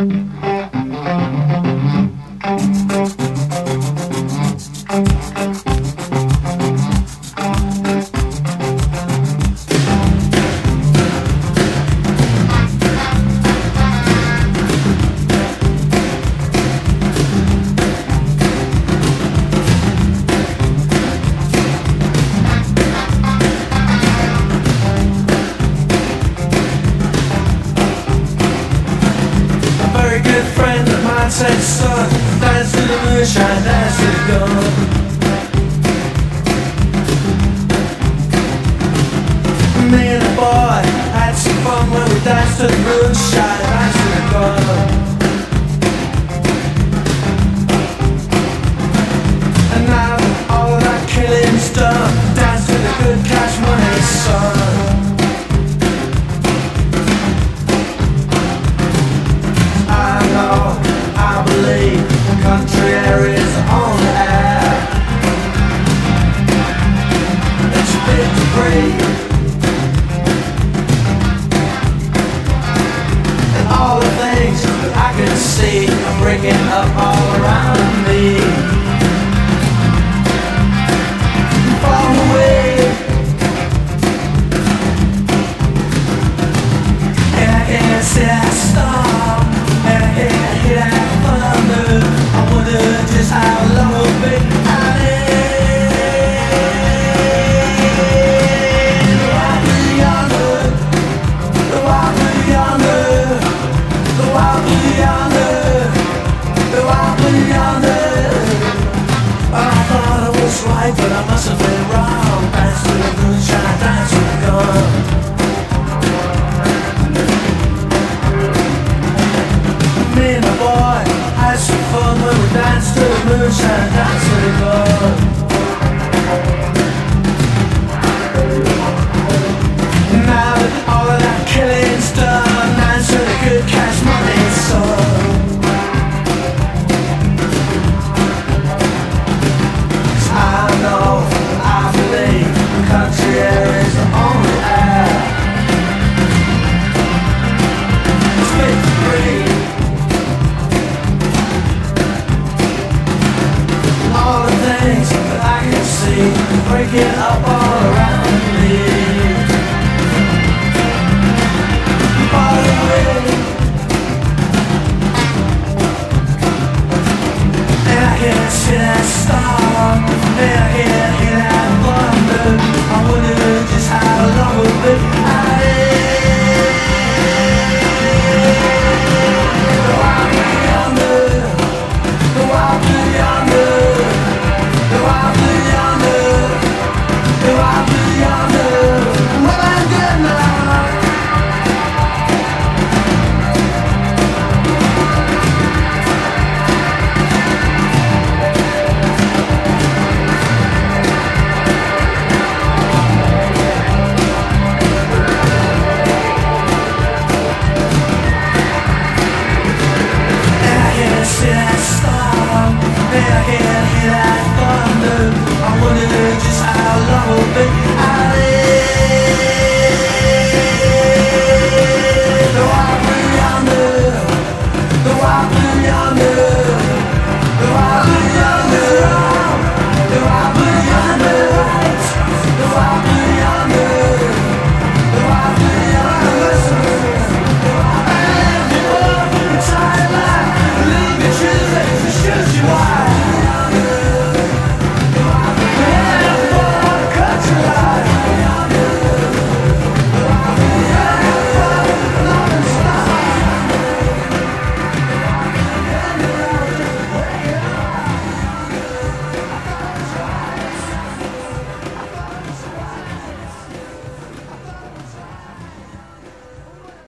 Mm-hmm. sunshine bicycle Me and boy had some fun when we danced to the moonshine bicycle And now all that with the good cash money song And all the things that I can see Are breaking up all around me away hear that thunder? I wonder just how long Then I can hear that thunder. I wonder just how long will be